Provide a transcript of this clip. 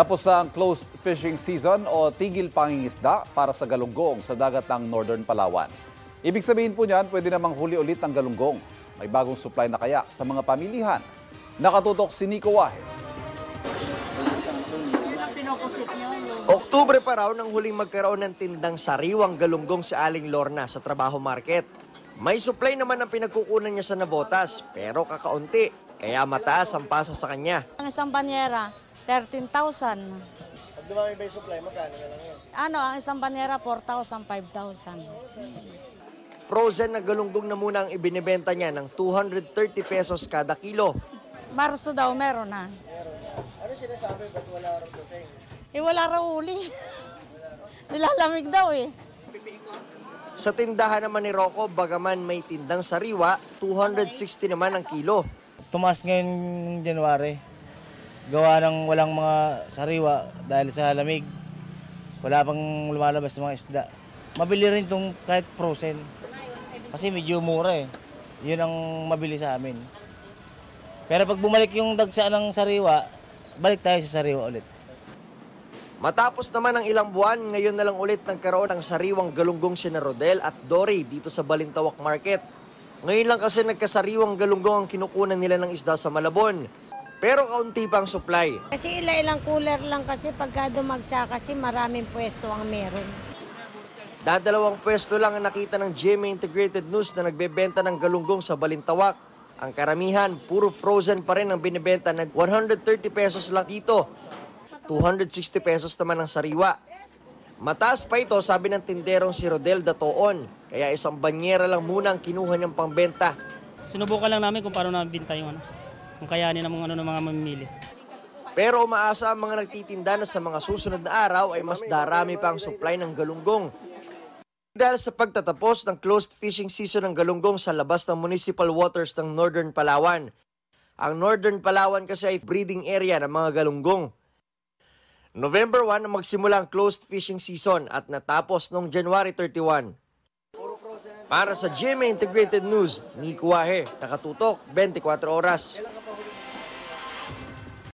Tapos na ang closed fishing season o tigil pangingisda para sa galunggong sa dagat ng Northern Palawan. Ibig sabihin po niyan, pwede namang huli ulit ang galunggong. May bagong supply na kaya sa mga pamilihan. Nakatutok si Nico Wahe. Oktubre pa raw nang huling magkaroon ng tindang sariwang galunggong sa Aling Lorna sa Trabaho Market. May supply naman ang pinagkukunan niya sa Navotas, pero kakaunti, kaya mataas ang pasa sa kanya. Ang isang banyera, 13,000. Pag dumami ba yung supply, magkano na lang yun? Ano, ang isang banyera, 4,000, 5,000. Frozen na galunggong na muna ang ibinibenta niya ng 230 pesos kada kilo. Marso daw, meron na. Ano sinasabi ba't wala rin dating? Eh, wala raw uli. Nilalamig daw eh. Sa tindahan naman ni Rocco, bagaman may tindang sariwa, 260 naman ang kilo. tumaas ngayon ng January. Gawa ng walang mga sariwa dahil sa lamig. Wala pang lumalabas ng mga isda. Mabili rin itong kahit frozen. Kasi medyo mura eh. Yun ang mabili sa amin. Pero pag bumalik yung dagsaan ng sariwa, balik tayo sa sariwa ulit. Matapos naman ng ilang buwan, ngayon na lang ulit nagkaroon ng sariwang galunggong sina Rodel at Dory dito sa Balintawak Market. Ngayon lang kasi nagkasariwang galunggong ang kinukunan nila ng isda sa Malabon. Pero kaunti pa ang supply. Kasi ilang cooler lang kasi pagka dumagsa kasi maraming pwesto ang meron. Dadalawang pwesto lang ang nakita ng GMA Integrated News na nagbebenta ng galunggong sa Balintawak. Ang karamihan, puro frozen pa rin ang binibenta na 130 pesos lang dito. 260 pesos naman ang sariwa. Mataas pa ito, sabi ng tinderong si Rodel Datoon. Kaya isang banyera lang muna ang kinuha niyang pangbenta. Sinubukan lang namin kung paano nabinta yung ano, kung kayanin ng mga, ano, ng mga mamimili. Pero umaasa ang mga nagtitinda na sa mga susunod na araw ay mas darami pa ang supply ng galunggong. Dahil sa pagtatapos ng closed fishing season ng galunggong sa labas ng municipal waters ng Northern Palawan. Ang Northern Palawan kasi ay breeding area ng mga galunggong. November 1 na magsimula ang closed fishing season at natapos noong January 31. Para sa GMA Integrated News, Nico Wahe, nakatutok 24 oras.